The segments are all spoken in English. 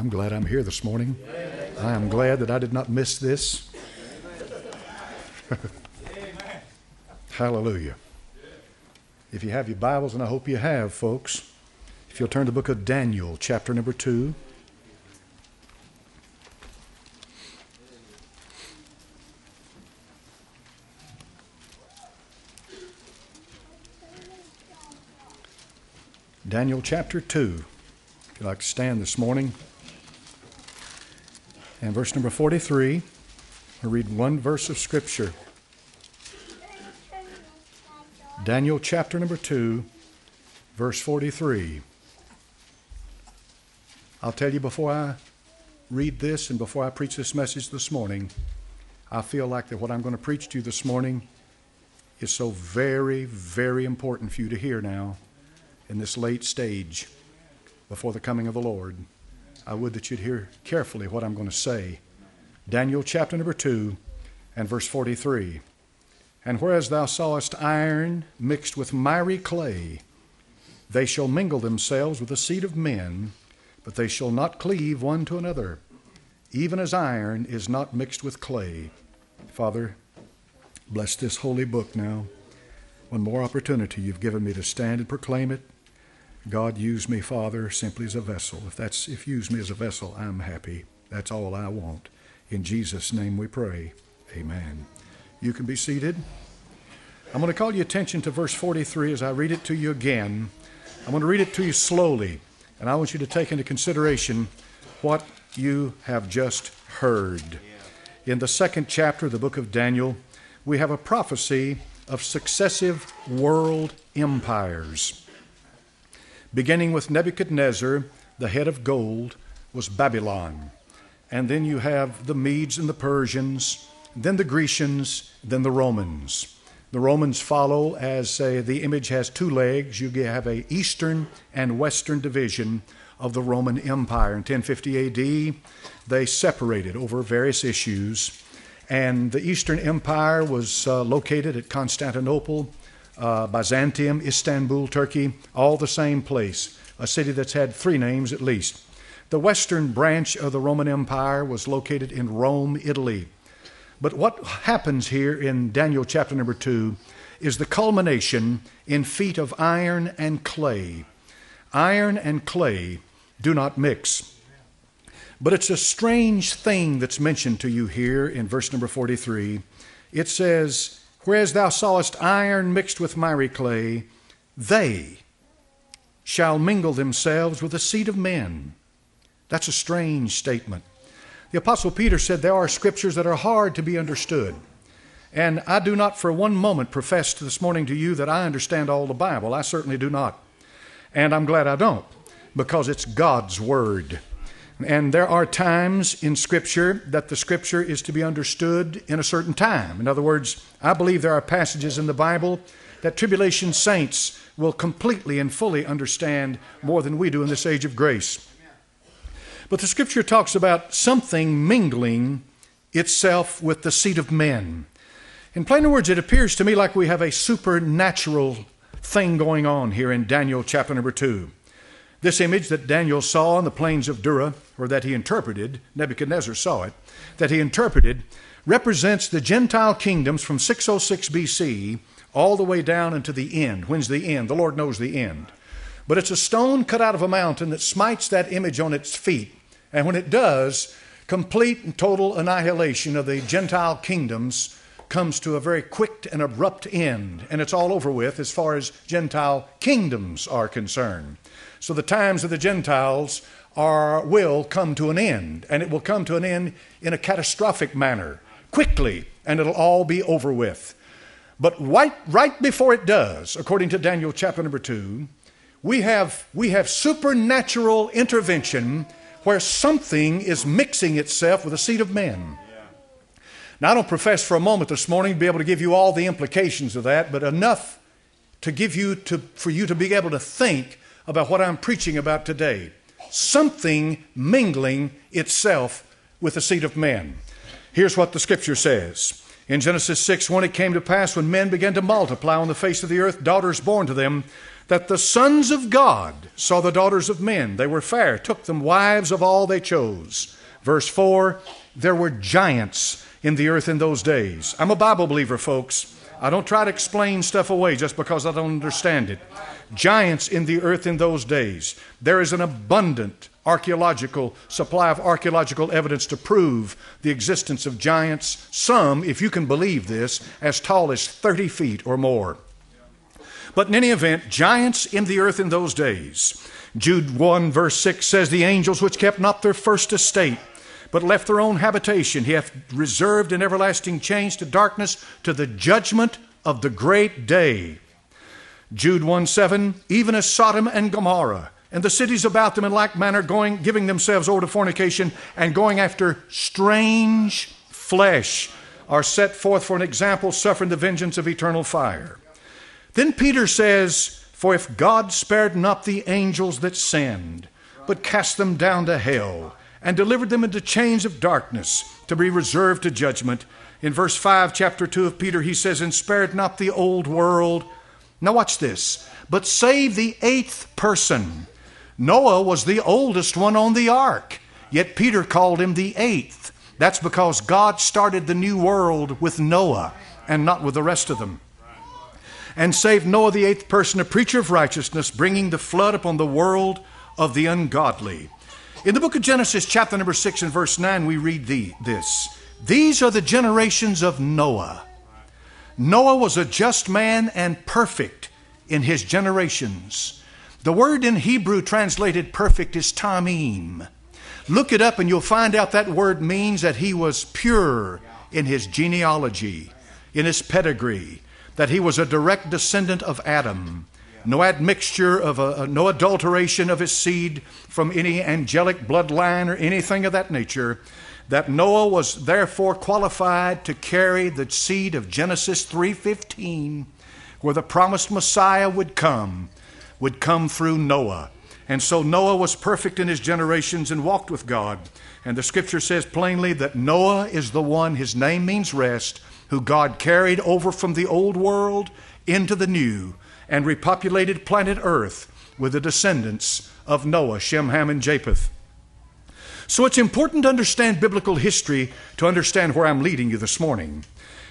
I'm glad I'm here this morning. I am glad that I did not miss this. Hallelujah. If you have your Bibles, and I hope you have, folks, if you'll turn to the book of Daniel, chapter number 2. Daniel chapter 2. If you'd like to stand this morning. And verse number 43, we'll read one verse of Scripture. Daniel chapter number 2, verse 43. I'll tell you before I read this and before I preach this message this morning, I feel like that what I'm going to preach to you this morning is so very, very important for you to hear now in this late stage before the coming of the Lord. I would that you'd hear carefully what I'm going to say. Daniel chapter number 2 and verse 43. And whereas thou sawest iron mixed with miry clay, they shall mingle themselves with the seed of men, but they shall not cleave one to another, even as iron is not mixed with clay. Father, bless this holy book now. One more opportunity you've given me to stand and proclaim it. God, use me, Father, simply as a vessel. If that's if use me as a vessel, I'm happy. That's all I want. In Jesus' name we pray. Amen. You can be seated. I'm going to call your attention to verse 43 as I read it to you again. I'm going to read it to you slowly, and I want you to take into consideration what you have just heard. In the second chapter of the book of Daniel, we have a prophecy of successive world empires. Beginning with Nebuchadnezzar, the head of gold was Babylon. And then you have the Medes and the Persians, then the Grecians, then the Romans. The Romans follow as say the image has two legs. You have a eastern and western division of the Roman Empire. In 1050 AD, they separated over various issues. And the Eastern Empire was uh, located at Constantinople, uh, Byzantium, Istanbul, Turkey, all the same place, a city that's had three names at least. The western branch of the Roman Empire was located in Rome, Italy. But what happens here in Daniel chapter number 2 is the culmination in feet of iron and clay. Iron and clay do not mix. But it's a strange thing that's mentioned to you here in verse number 43. It says, Whereas thou sawest iron mixed with miry clay, they shall mingle themselves with the seed of men. That's a strange statement. The Apostle Peter said there are scriptures that are hard to be understood. And I do not for one moment profess this morning to you that I understand all the Bible. I certainly do not. And I'm glad I don't, because it's God's Word. And there are times in Scripture that the Scripture is to be understood in a certain time. In other words, I believe there are passages in the Bible that tribulation saints will completely and fully understand more than we do in this age of grace. But the Scripture talks about something mingling itself with the seed of men. In plain words, it appears to me like we have a supernatural thing going on here in Daniel chapter number 2. This image that Daniel saw on the plains of Dura, or that he interpreted, Nebuchadnezzar saw it, that he interpreted, represents the Gentile kingdoms from 606 BC all the way down into the end. When's the end? The Lord knows the end. But it's a stone cut out of a mountain that smites that image on its feet. And when it does, complete and total annihilation of the Gentile kingdoms comes to a very quick and abrupt end. And it's all over with as far as Gentile kingdoms are concerned. So the times of the Gentiles are, will come to an end, and it will come to an end in a catastrophic manner, quickly, and it'll all be over with. But right, right before it does, according to Daniel chapter number 2, we have, we have supernatural intervention where something is mixing itself with the seed of men. Now, I don't profess for a moment this morning to be able to give you all the implications of that, but enough to give you to, for you to be able to think about what I'm preaching about today. Something mingling itself with the seed of men. Here's what the scripture says. In Genesis 6, when it came to pass, when men began to multiply on the face of the earth, daughters born to them, that the sons of God saw the daughters of men. They were fair, took them wives of all they chose. Verse 4 There were giants in the earth in those days. I'm a Bible believer, folks. I don't try to explain stuff away just because I don't understand it. Giants in the earth in those days. There is an abundant archaeological supply of archaeological evidence to prove the existence of giants, some, if you can believe this, as tall as 30 feet or more. But in any event, giants in the earth in those days. Jude 1, verse 6 says, The angels which kept not their first estate, but left their own habitation, he hath reserved in everlasting chains to darkness to the judgment of the great day. Jude 1 7, even as Sodom and Gomorrah and the cities about them in like manner going giving themselves over to fornication and going after strange flesh are set forth for an example suffering the vengeance of eternal fire then peter says for if god spared not the angels that sinned but cast them down to hell and delivered them into chains of darkness to be reserved to judgment in verse 5 chapter 2 of peter he says and spared not the old world now watch this but save the eighth person Noah was the oldest one on the ark, yet Peter called him the eighth. That's because God started the new world with Noah and not with the rest of them. And saved Noah, the eighth person, a preacher of righteousness, bringing the flood upon the world of the ungodly. In the book of Genesis, chapter number 6 and verse 9, we read the, this These are the generations of Noah. Noah was a just man and perfect in his generations. The word in Hebrew translated perfect is tamim. Look it up and you'll find out that word means that he was pure in his genealogy, in his pedigree, that he was a direct descendant of Adam. No admixture of a, no adulteration of his seed from any angelic bloodline or anything of that nature. That Noah was therefore qualified to carry the seed of Genesis 3:15, where the promised Messiah would come would come through Noah. And so Noah was perfect in his generations and walked with God. And the scripture says plainly that Noah is the one, his name means rest, who God carried over from the old world into the new and repopulated planet Earth with the descendants of Noah, Shem, Ham, and Japheth. So it's important to understand biblical history to understand where I'm leading you this morning.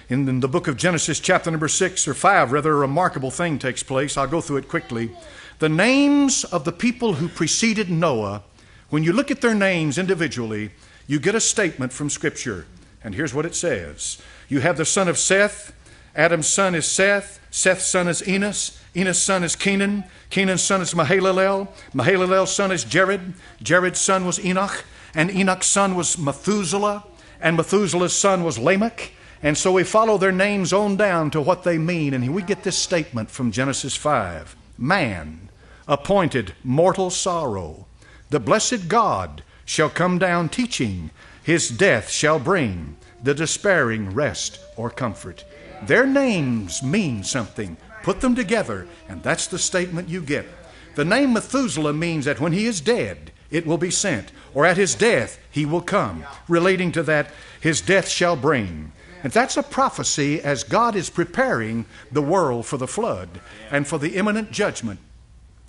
In the book of Genesis, chapter number six or five, rather, a remarkable thing takes place. I'll go through it quickly. The names of the people who preceded Noah, when you look at their names individually, you get a statement from Scripture. And here's what it says You have the son of Seth, Adam's son is Seth, Seth's son is Enos, Enos' son is Kenan, Kenan's son is Mahalalel, Mahalalel's son is Jared, Jared's son was Enoch, and Enoch's son was Methuselah, and Methuselah's son was Lamech. And so we follow their names on down to what they mean, and we get this statement from Genesis 5 Man appointed mortal sorrow. The blessed God shall come down teaching, his death shall bring the despairing rest or comfort. Their names mean something. Put them together, and that's the statement you get. The name Methuselah means that when he is dead, it will be sent, or at his death, he will come. Relating to that, his death shall bring. And that's a prophecy as God is preparing the world for the flood and for the imminent judgment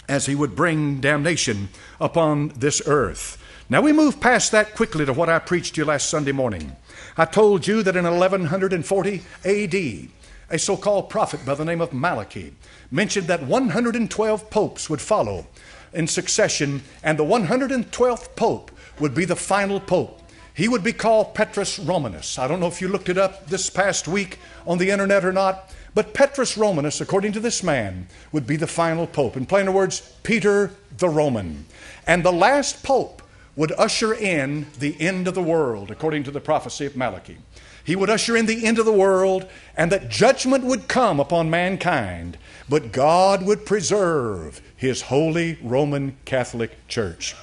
as he would bring damnation upon this earth. Now we move past that quickly to what I preached you last Sunday morning. I told you that in 1140 AD, a so called prophet by the name of Malachi mentioned that 112 popes would follow in succession, and the 112th pope would be the final pope. He would be called Petrus Romanus. I don't know if you looked it up this past week on the internet or not, but Petrus Romanus, according to this man, would be the final pope. In plainer words, Peter the Roman. And the last pope would usher in the end of the world, according to the prophecy of Malachi. He would usher in the end of the world, and that judgment would come upon mankind, but God would preserve his holy Roman Catholic Church.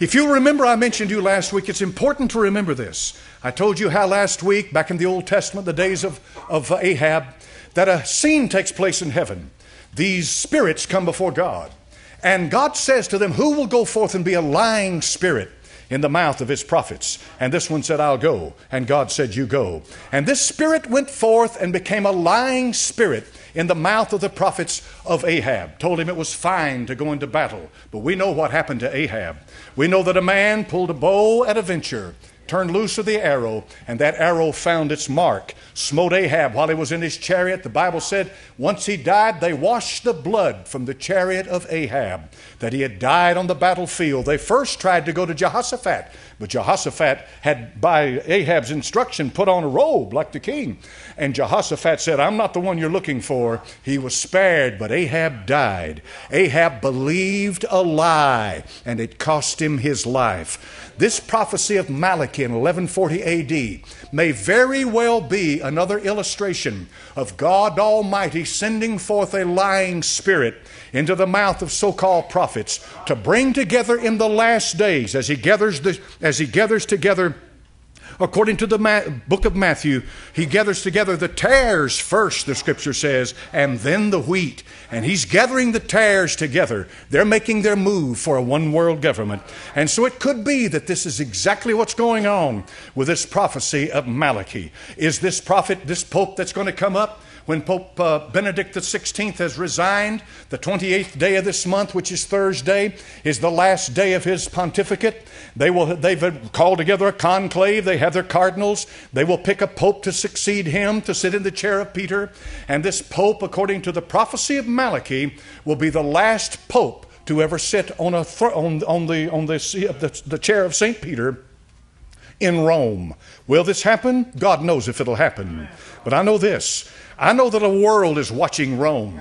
If you remember, I mentioned you last week, it's important to remember this. I told you how last week, back in the Old Testament, the days of, of Ahab, that a scene takes place in heaven. These spirits come before God. And God says to them, Who will go forth and be a lying spirit in the mouth of his prophets? And this one said, I'll go. And God said, You go. And this spirit went forth and became a lying spirit in the mouth of the prophets of Ahab. Told him it was fine to go into battle. But we know what happened to Ahab. We know that a man pulled a bow at a venture turned loose of the arrow, and that arrow found its mark, smote Ahab while he was in his chariot. The Bible said once he died, they washed the blood from the chariot of Ahab, that he had died on the battlefield. They first tried to go to Jehoshaphat, but Jehoshaphat had, by Ahab's instruction, put on a robe like the king. And Jehoshaphat said, I'm not the one you're looking for. He was spared, but Ahab died. Ahab believed a lie, and it cost him his life. This prophecy of Malachi in 1140 AD may very well be another illustration of God Almighty sending forth a lying spirit into the mouth of so-called prophets to bring together in the last days as he gathers the, as he gathers together According to the Ma- book of Matthew, he gathers together the tares first, the scripture says, and then the wheat. And he's gathering the tares together. They're making their move for a one world government. And so it could be that this is exactly what's going on with this prophecy of Malachi. Is this prophet, this pope that's going to come up? When Pope uh, Benedict XVI has resigned, the 28th day of this month, which is Thursday, is the last day of his pontificate. They will, they've called together a conclave. They have their cardinals. They will pick a pope to succeed him, to sit in the chair of Peter. And this pope, according to the prophecy of Malachi, will be the last pope to ever sit on, a th- on, on, the, on the, the, the chair of St. Peter in Rome. Will this happen? God knows if it'll happen. But I know this I know that a world is watching Rome.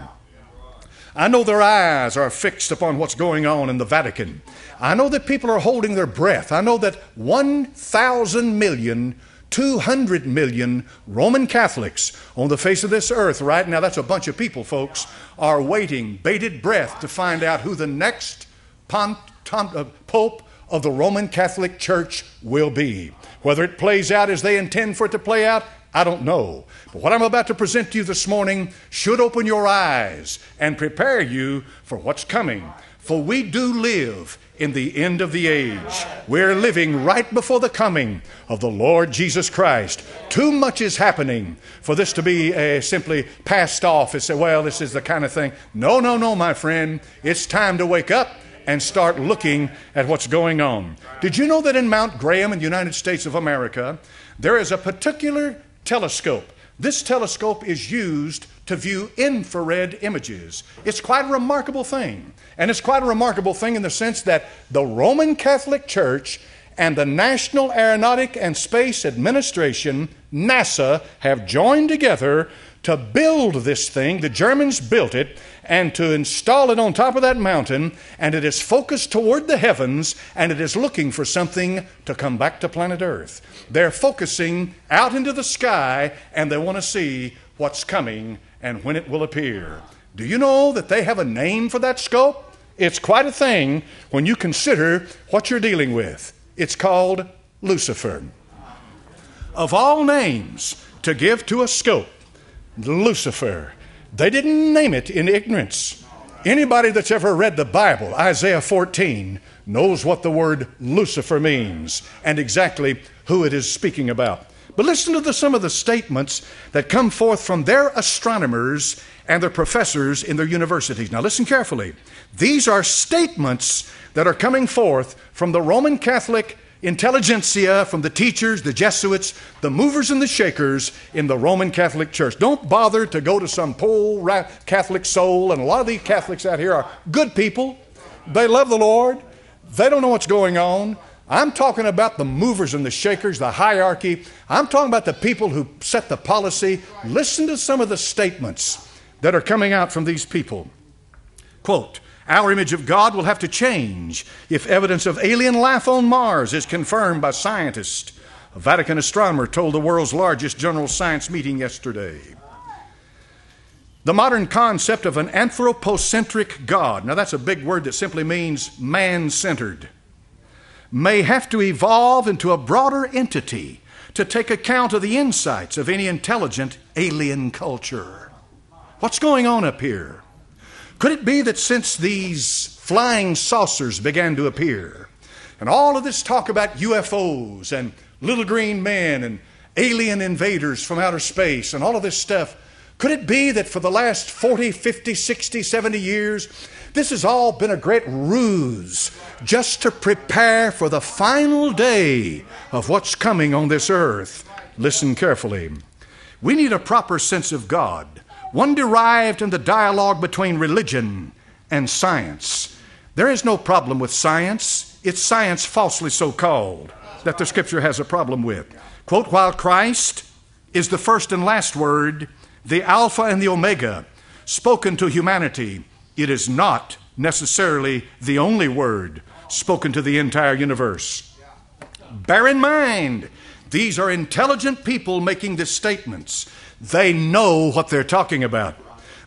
I know their eyes are fixed upon what's going on in the Vatican. I know that people are holding their breath. I know that 1,000 million, 200 million Roman Catholics on the face of this earth right now, that's a bunch of people, folks, are waiting, bated breath, to find out who the next pont, uh, Pope of the Roman Catholic Church will be. Whether it plays out as they intend for it to play out, I don't know. But what I'm about to present to you this morning should open your eyes and prepare you for what's coming. For we do live in the end of the age. We're living right before the coming of the Lord Jesus Christ. Too much is happening for this to be uh, simply passed off and say, well, this is the kind of thing. No, no, no, my friend. It's time to wake up and start looking at what's going on. Did you know that in Mount Graham in the United States of America, there is a particular telescope. This telescope is used to view infrared images. It's quite a remarkable thing. And it's quite a remarkable thing in the sense that the Roman Catholic Church and the National Aeronautic and Space Administration, NASA, have joined together to build this thing. The Germans built it and to install it on top of that mountain, and it is focused toward the heavens and it is looking for something to come back to planet Earth. They're focusing out into the sky and they want to see what's coming and when it will appear. Do you know that they have a name for that scope? It's quite a thing when you consider what you're dealing with. It's called Lucifer. Of all names to give to a scope, Lucifer. They didn't name it in ignorance. Anybody that's ever read the Bible, Isaiah 14, knows what the word Lucifer means and exactly who it is speaking about. But listen to the, some of the statements that come forth from their astronomers and their professors in their universities. Now, listen carefully. These are statements that are coming forth from the Roman Catholic intelligentsia, from the teachers, the Jesuits, the movers and the shakers in the Roman Catholic Church. Don't bother to go to some poor Catholic soul, and a lot of these Catholics out here are good people. They love the Lord, they don't know what's going on. I'm talking about the movers and the shakers, the hierarchy. I'm talking about the people who set the policy. Listen to some of the statements that are coming out from these people. Quote, our image of God will have to change if evidence of alien life on Mars is confirmed by scientists. A Vatican astronomer told the world's largest general science meeting yesterday. The modern concept of an anthropocentric God, now that's a big word that simply means man centered, may have to evolve into a broader entity to take account of the insights of any intelligent alien culture. What's going on up here? Could it be that since these flying saucers began to appear, and all of this talk about UFOs and little green men and alien invaders from outer space and all of this stuff, Could it be that for the last 40, 50, 60, 70 years, this has all been a great ruse just to prepare for the final day of what's coming on this earth? Listen carefully. We need a proper sense of God, one derived in the dialogue between religion and science. There is no problem with science. It's science falsely so called that the scripture has a problem with. Quote, while Christ is the first and last word, the Alpha and the Omega, spoken to humanity, it is not necessarily the only word spoken to the entire universe. Bear in mind, these are intelligent people making these statements. They know what they're talking about.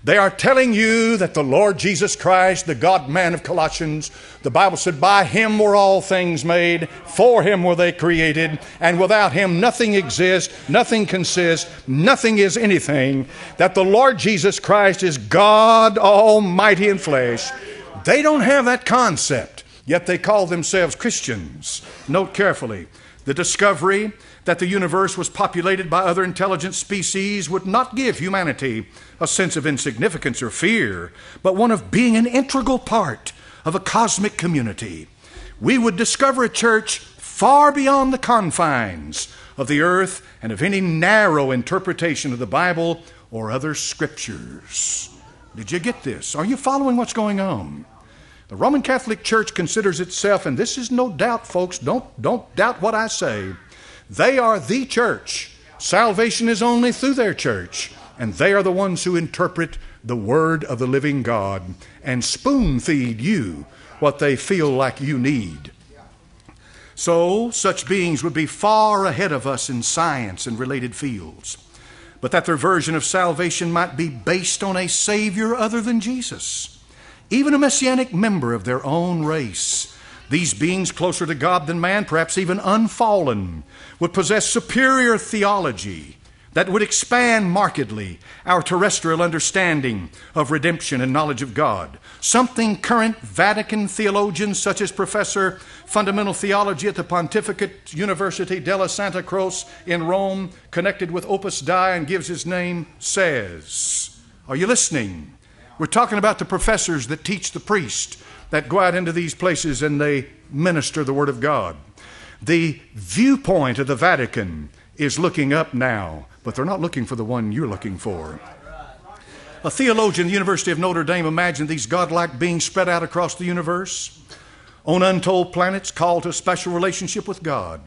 They are telling you that the Lord Jesus Christ, the God man of Colossians, the Bible said, By him were all things made, for him were they created, and without him nothing exists, nothing consists, nothing is anything. That the Lord Jesus Christ is God Almighty in flesh. They don't have that concept, yet they call themselves Christians. Note carefully the discovery that the universe was populated by other intelligent species would not give humanity a sense of insignificance or fear, but one of being an integral part of a cosmic community. We would discover a church far beyond the confines of the earth and of any narrow interpretation of the Bible or other scriptures. Did you get this? Are you following what's going on? The Roman Catholic Church considers itself, and this is no doubt, folks, don't, don't doubt what I say, they are the church. Salvation is only through their church, and they are the ones who interpret the Word of the living God and spoon feed you what they feel like you need. So, such beings would be far ahead of us in science and related fields, but that their version of salvation might be based on a Savior other than Jesus even a messianic member of their own race. These beings closer to God than man, perhaps even unfallen, would possess superior theology that would expand markedly our terrestrial understanding of redemption and knowledge of God. Something current Vatican theologians, such as Professor Fundamental Theology at the Pontificate University della Santa Croce in Rome, connected with Opus Dei and gives his name, says. Are you listening? We're talking about the professors that teach the priest that go out into these places and they minister the Word of God. The viewpoint of the Vatican is looking up now, but they're not looking for the one you're looking for. A theologian at the University of Notre Dame imagined these godlike beings spread out across the universe on untold planets called to a special relationship with God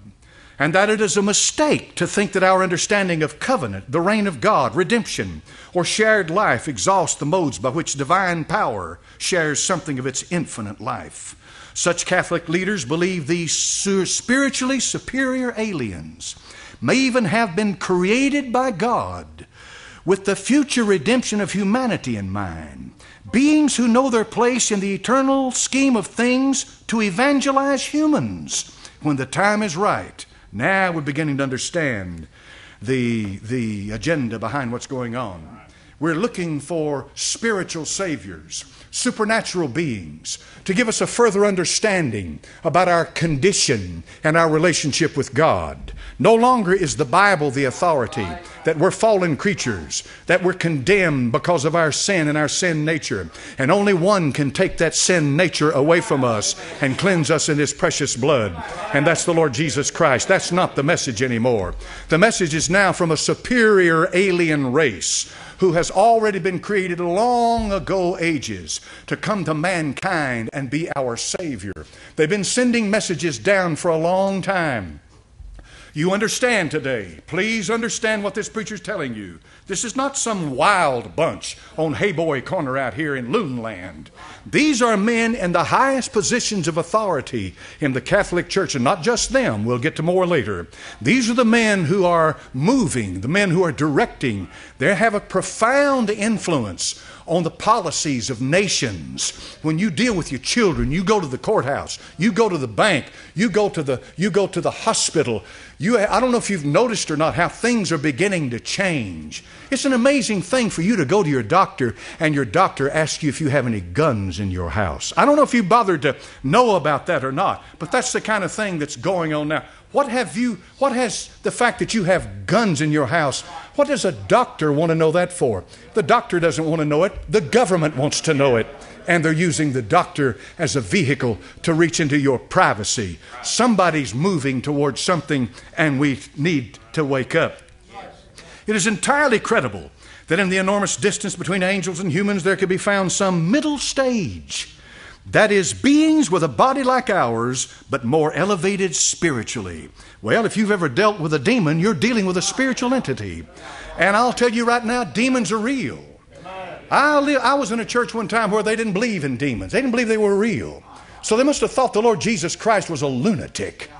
and that it is a mistake to think that our understanding of covenant, the reign of God, redemption, or shared life exhausts the modes by which divine power shares something of its infinite life. Such Catholic leaders believe these spiritually superior aliens may even have been created by God with the future redemption of humanity in mind. Beings who know their place in the eternal scheme of things to evangelize humans when the time is right now we're beginning to understand the, the agenda behind what's going on. We're looking for spiritual saviors, supernatural beings, to give us a further understanding about our condition and our relationship with God. No longer is the Bible the authority that we're fallen creatures, that we're condemned because of our sin and our sin nature. And only one can take that sin nature away from us and cleanse us in His precious blood. And that's the Lord Jesus Christ. That's not the message anymore. The message is now from a superior alien race who has already been created long ago ages to come to mankind and be our Savior. They've been sending messages down for a long time. You understand today. Please understand what this preacher's telling you. This is not some wild bunch on Hayboy Corner out here in Loonland. These are men in the highest positions of authority in the Catholic Church, and not just them. We'll get to more later. These are the men who are moving, the men who are directing. They have a profound influence on the policies of nations. When you deal with your children, you go to the courthouse, you go to the bank, you go to the you go to the hospital. You, I don't know if you've noticed or not how things are beginning to change. It's an amazing thing for you to go to your doctor and your doctor asks you if you have any guns in your house. I don't know if you bothered to know about that or not, but that's the kind of thing that's going on now. What have you, what has the fact that you have guns in your house What does a doctor want to know that for? The doctor doesn't want to know it, the government wants to know it. And they're using the doctor as a vehicle to reach into your privacy. Somebody's moving towards something, and we need to wake up. It is entirely credible that in the enormous distance between angels and humans there could be found some middle stage. That is, beings with a body like ours, but more elevated spiritually. Well, if you've ever dealt with a demon, you're dealing with a spiritual entity. And I'll tell you right now, demons are real. I, I was in a church one time where they didn't believe in demons, they didn't believe they were real. So they must have thought the Lord Jesus Christ was a lunatic.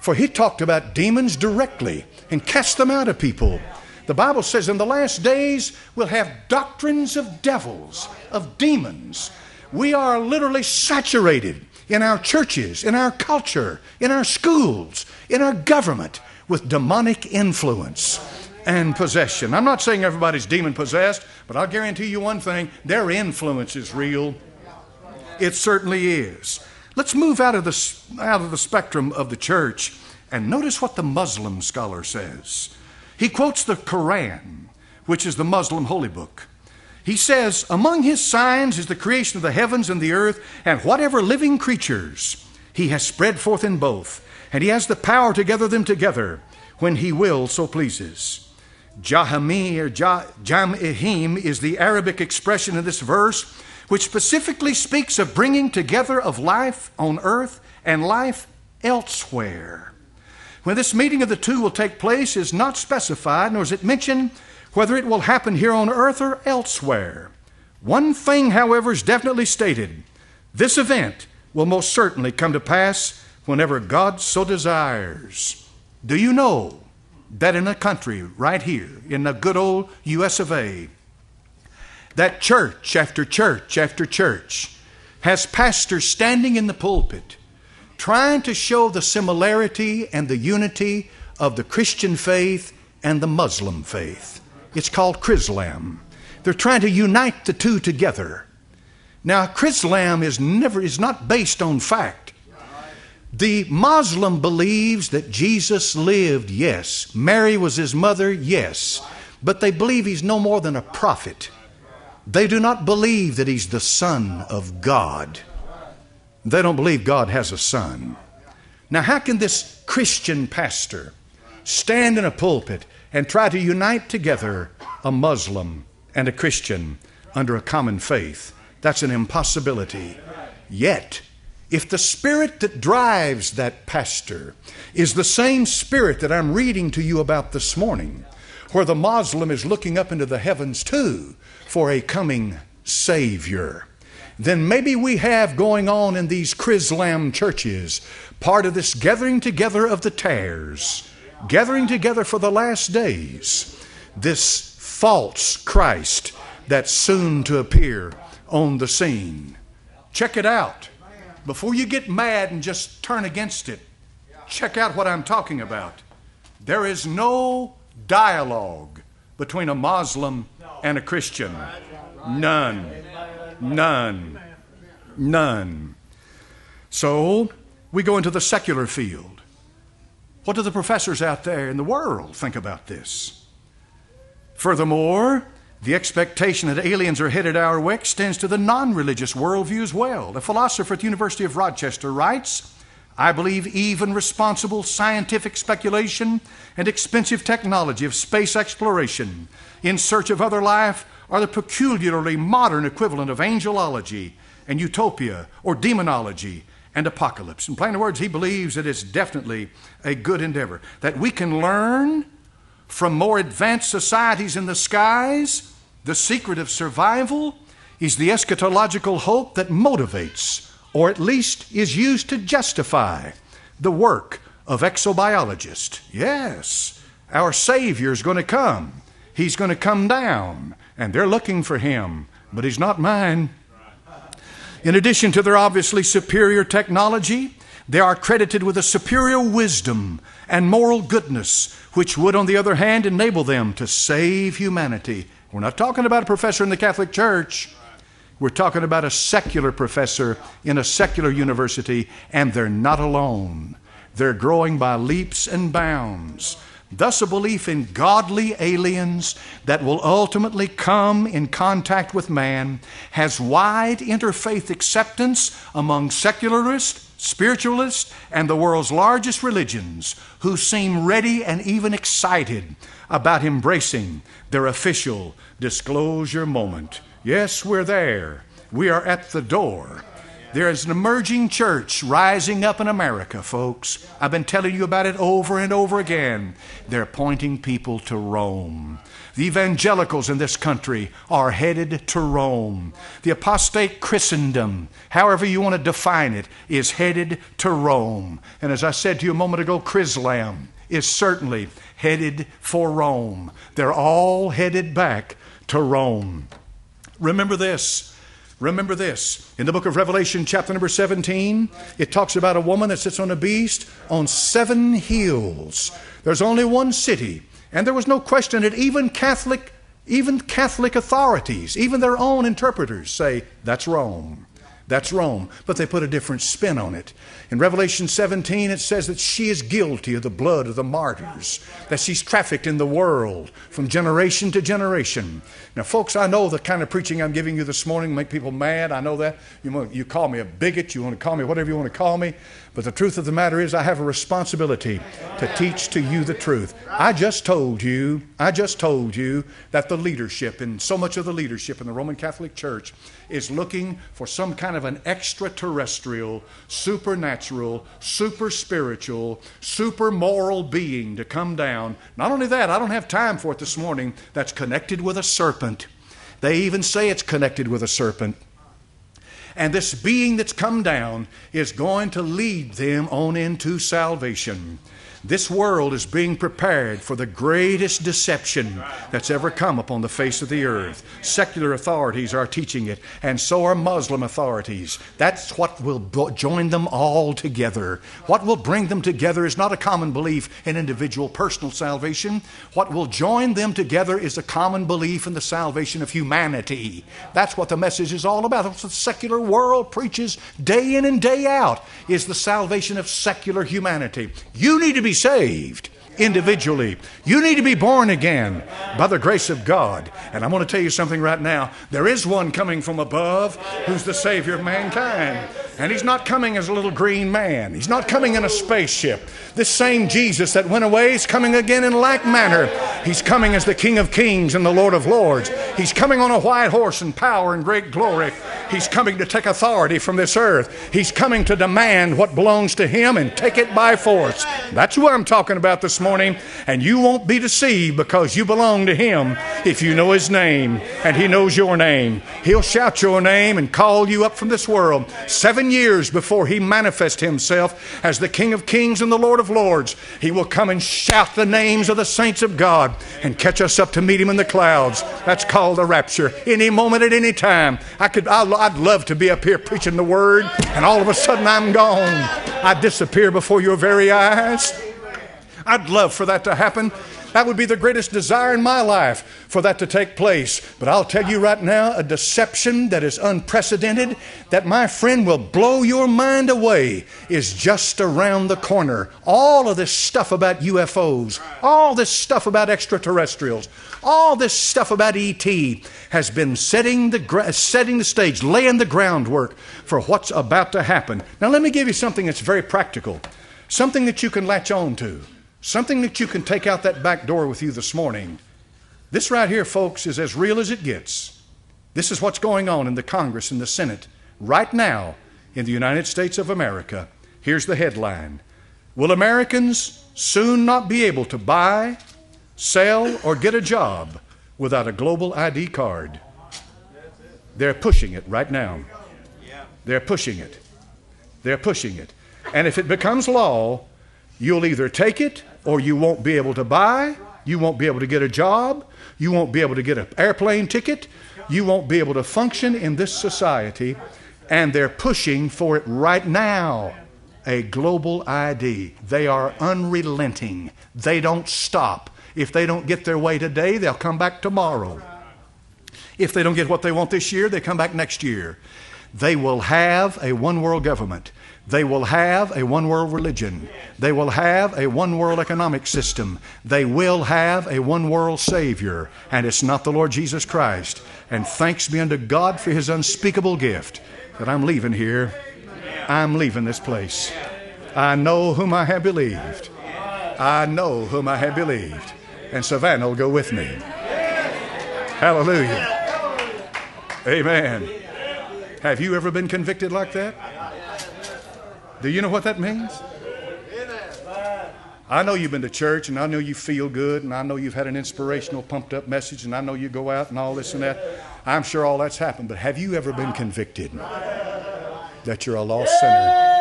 For he talked about demons directly and cast them out of people. The Bible says in the last days we'll have doctrines of devils, of demons. We are literally saturated in our churches, in our culture, in our schools, in our government with demonic influence and possession. I'm not saying everybody's demon possessed, but I'll guarantee you one thing their influence is real. It certainly is. Let's move out of the, out of the spectrum of the church and notice what the Muslim scholar says. He quotes the Quran, which is the Muslim holy book. He says, Among his signs is the creation of the heavens and the earth, and whatever living creatures he has spread forth in both, and he has the power to gather them together when he will so pleases. Jahami or Jam'ihim is the Arabic expression in this verse, which specifically speaks of bringing together of life on earth and life elsewhere. When this meeting of the two will take place is not specified, nor is it mentioned whether it will happen here on earth or elsewhere. One thing, however, is definitely stated this event will most certainly come to pass whenever God so desires. Do you know that in a country right here, in the good old US of A, that church after church after church has pastors standing in the pulpit trying to show the similarity and the unity of the Christian faith and the Muslim faith. It's called Chrislam. They're trying to unite the two together. Now, Chrislam is never is not based on fact. The Muslim believes that Jesus lived, yes. Mary was his mother, yes. But they believe he's no more than a prophet. They do not believe that he's the Son of God. They don't believe God has a son. Now, how can this Christian pastor stand in a pulpit and try to unite together a Muslim and a Christian under a common faith? That's an impossibility. Yet, if the spirit that drives that pastor is the same spirit that I'm reading to you about this morning, where the Muslim is looking up into the heavens too for a coming Savior, then maybe we have going on in these Chrislam churches part of this gathering together of the tares, gathering together for the last days, this false Christ that's soon to appear on the scene. Check it out. Before you get mad and just turn against it, check out what I'm talking about. There is no dialogue between a Muslim and a Christian. None. None. None. So we go into the secular field. What do the professors out there in the world think about this? Furthermore, the expectation that aliens are headed our way extends to the non religious worldview as well. A philosopher at the University of Rochester writes I believe even responsible scientific speculation and expensive technology of space exploration in search of other life are the peculiarly modern equivalent of angelology and utopia or demonology and apocalypse. In plain words, he believes that it's definitely a good endeavor, that we can learn from more advanced societies in the skies. The secret of survival is the eschatological hope that motivates, or at least is used to justify, the work of exobiologists. Yes, our Savior is going to come. He's going to come down and they're looking for him, but he's not mine. In addition to their obviously superior technology, they are credited with a superior wisdom and moral goodness, which would, on the other hand, enable them to save humanity. We're not talking about a professor in the Catholic Church. We're talking about a secular professor in a secular university, and they're not alone. They're growing by leaps and bounds. Thus, a belief in godly aliens that will ultimately come in contact with man has wide interfaith acceptance among secularists, spiritualists, and the world's largest religions who seem ready and even excited about embracing their official disclosure moment. Yes, we're there. We are at the door. There is an emerging church rising up in America, folks. I've been telling you about it over and over again. They're pointing people to Rome. The evangelicals in this country are headed to Rome. The apostate Christendom, however you want to define it, is headed to Rome. And as I said to you a moment ago, Chrislam is certainly headed for Rome. They're all headed back to Rome. Remember this. Remember this. In the book of Revelation, chapter number 17, it talks about a woman that sits on a beast on seven hills. There's only one city, and there was no question that even Catholic, even Catholic authorities, even their own interpreters say that's Rome. That's Rome. But they put a different spin on it. In Revelation 17, it says that she is guilty of the blood of the martyrs, that she's trafficked in the world from generation to generation. Now, folks, I know the kind of preaching I'm giving you this morning make people mad. I know that. You, want, you call me a bigot, you want to call me whatever you want to call me. But the truth of the matter is, I have a responsibility to teach to you the truth. I just told you, I just told you that the leadership, and so much of the leadership in the Roman Catholic Church, is looking for some kind of an extraterrestrial, supernatural, super spiritual, super moral being to come down. Not only that, I don't have time for it this morning, that's connected with a serpent. They even say it's connected with a serpent. And this being that's come down is going to lead them on into salvation. This world is being prepared for the greatest deception that's ever come upon the face of the earth. Secular authorities are teaching it, and so are Muslim authorities. That's what will join them all together. What will bring them together is not a common belief in individual personal salvation. What will join them together is a common belief in the salvation of humanity. That's what the message is all about. That's what the secular world preaches day in and day out is the salvation of secular humanity. You need to be saved individually. You need to be born again by the grace of God. And I'm going to tell you something right now. There is one coming from above who's the Savior of mankind. And he's not coming as a little green man. He's not coming in a spaceship. This same Jesus that went away is coming again in like manner. He's coming as the King of Kings and the Lord of Lords. He's coming on a white horse in power and great glory. He's coming to take authority from this earth. He's coming to demand what belongs to him and take it by force. That's what I'm talking about this morning. And you won't be deceived because you belong to him if you know his name and he knows your name. He'll shout your name and call you up from this world. Seven seven years before he manifests himself as the King of Kings and the Lord of Lords, he will come and shout the names of the saints of God and catch us up to meet him in the clouds. That's called the rapture. Any moment at any time. I could, I'd love to be up here preaching the word, and all of a sudden I'm gone. I disappear before your very eyes. I'd love for that to happen. That would be the greatest desire in my life for that to take place. But I'll tell you right now, a deception that is unprecedented, that my friend will blow your mind away, is just around the corner. All of this stuff about UFOs, all this stuff about extraterrestrials, all this stuff about ET has been setting the, setting the stage, laying the groundwork for what's about to happen. Now, let me give you something that's very practical, something that you can latch on to. Something that you can take out that back door with you this morning. This right here, folks, is as real as it gets. This is what's going on in the Congress and the Senate right now in the United States of America. Here's the headline Will Americans soon not be able to buy, sell, or get a job without a global ID card? They're pushing it right now. They're pushing it. They're pushing it. And if it becomes law, you'll either take it or you won't be able to buy, you won't be able to get a job, you won't be able to get an airplane ticket, you won't be able to function in this society, and they're pushing for it right now a global ID. They are unrelenting, they don't stop. If they don't get their way today, they'll come back tomorrow. If they don't get what they want this year, they come back next year. They will have a one world government. They will have a one world religion. They will have a one world economic system. They will have a one world Savior. And it's not the Lord Jesus Christ. And thanks be unto God for His unspeakable gift that I'm leaving here. I'm leaving this place. I know whom I have believed. I know whom I have believed. And Savannah will go with me. Hallelujah. Amen. Have you ever been convicted like that? Do you know what that means? I know you've been to church and I know you feel good and I know you've had an inspirational, pumped up message and I know you go out and all this and that. I'm sure all that's happened, but have you ever been convicted that you're a lost sinner,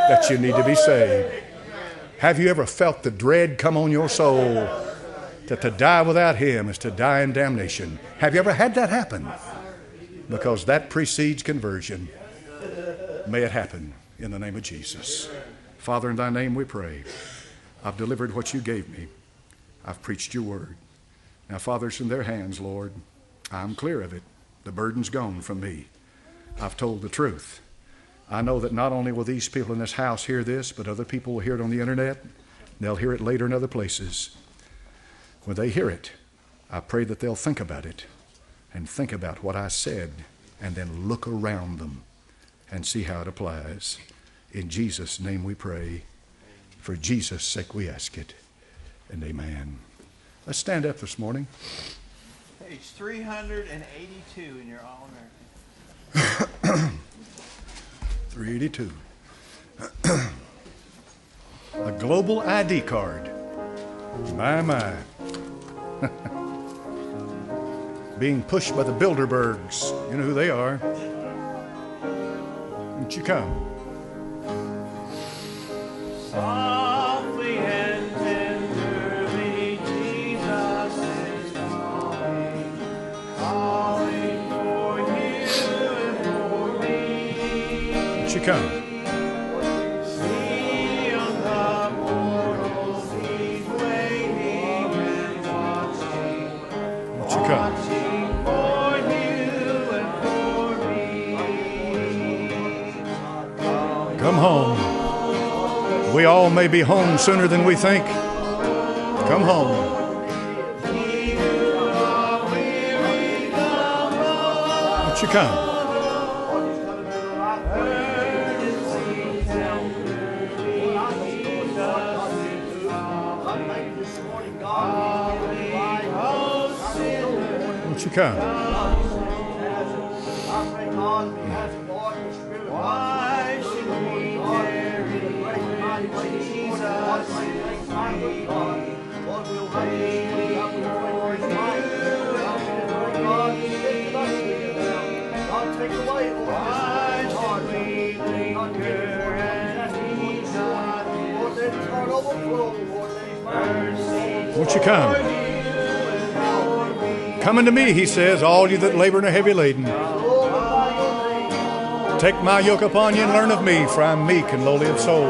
that you need to be saved? Have you ever felt the dread come on your soul that to die without Him is to die in damnation? Have you ever had that happen? Because that precedes conversion. May it happen in the name of Jesus. Father, in thy name we pray. I've delivered what you gave me. I've preached your word. Now, Father, it's in their hands, Lord. I'm clear of it. The burden's gone from me. I've told the truth. I know that not only will these people in this house hear this, but other people will hear it on the internet. They'll hear it later in other places. When they hear it, I pray that they'll think about it and think about what I said and then look around them and see how it applies. In Jesus' name we pray. For Jesus' sake we ask it. And amen. Let's stand up this morning. Page 382 in your All American. 382. A global ID card. My, my. Being pushed by the Bilderbergs. You know who they are. Won't you come? Softly and tenderly, Jesus is calling, calling for you and for me. Won't you come? We all may be home sooner than we think. Come home. Won't you come? Won't you come? Won't you come? Come unto me, he says, all you that labor and are heavy laden. Take my yoke upon you and learn of me, for I am meek and lowly of soul.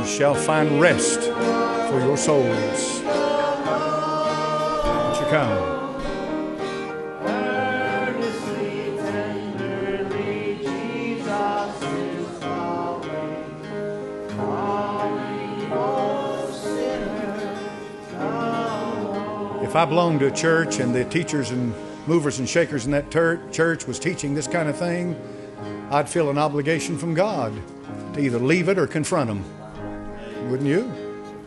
You shall find rest for your souls. Won't you come? If I belonged to a church and the teachers and movers and shakers in that church was teaching this kind of thing, I'd feel an obligation from God to either leave it or confront them. Wouldn't you?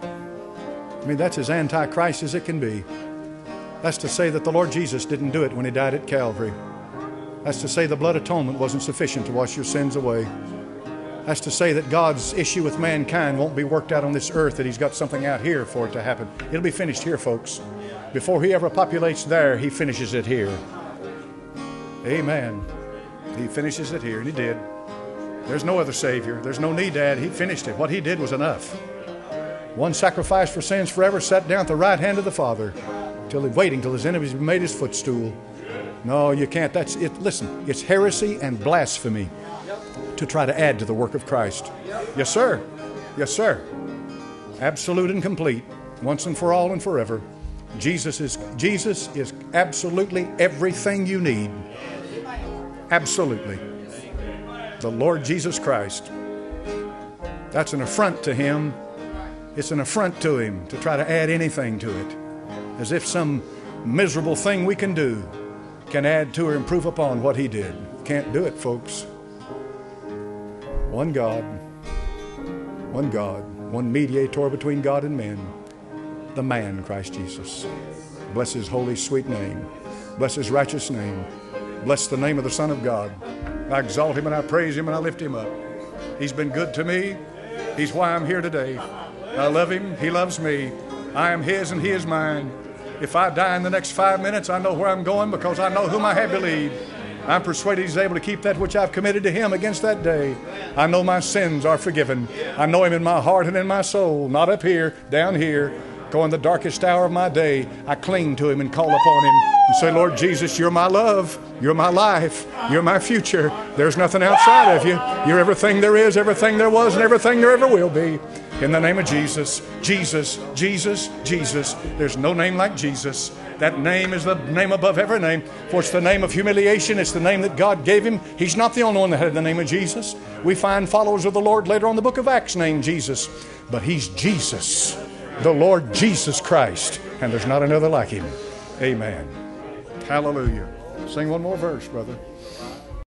I mean, that's as antichrist as it can be. That's to say that the Lord Jesus didn't do it when He died at Calvary. That's to say the blood atonement wasn't sufficient to wash your sins away. That's to say that God's issue with mankind won't be worked out on this earth, that He's got something out here for it to happen. It'll be finished here, folks. Before He ever populates there, He finishes it here. Amen. He finishes it here, and He did. There's no other Savior. There's no need to add. He finished it. What He did was enough. One sacrifice for sins forever, sat down at the right hand of the Father, till he waiting till his enemies made his footstool. No, you can't. That's it. Listen, it's heresy and blasphemy to try to add to the work of Christ. Yes, sir. Yes, sir. Absolute and complete, once and for all and forever. Jesus is Jesus is absolutely everything you need. Absolutely. The Lord Jesus Christ. That's an affront to him. It's an affront to him to try to add anything to it, as if some miserable thing we can do can add to or improve upon what he did. Can't do it, folks. One God, one God, one mediator between God and men, the man, Christ Jesus. Bless his holy, sweet name. Bless his righteous name. Bless the name of the Son of God. I exalt him and I praise him and I lift him up. He's been good to me. He's why I'm here today. I love him. He loves me. I am his and he is mine. If I die in the next five minutes, I know where I'm going because I know whom I have believed. I'm persuaded he's able to keep that which I've committed to him against that day. I know my sins are forgiven. I know him in my heart and in my soul, not up here, down here. Go in the darkest hour of my day, I cling to him and call upon him and say, Lord Jesus, you're my love. You're my life. You're my future. There's nothing outside of you. You're everything there is, everything there was, and everything there ever will be. In the name of Jesus, Jesus, Jesus, Jesus. There's no name like Jesus. That name is the name above every name, for it's the name of humiliation. It's the name that God gave him. He's not the only one that had the name of Jesus. We find followers of the Lord later on the book of Acts named Jesus, but he's Jesus, the Lord Jesus Christ, and there's not another like him. Amen. Hallelujah. Sing one more verse, brother.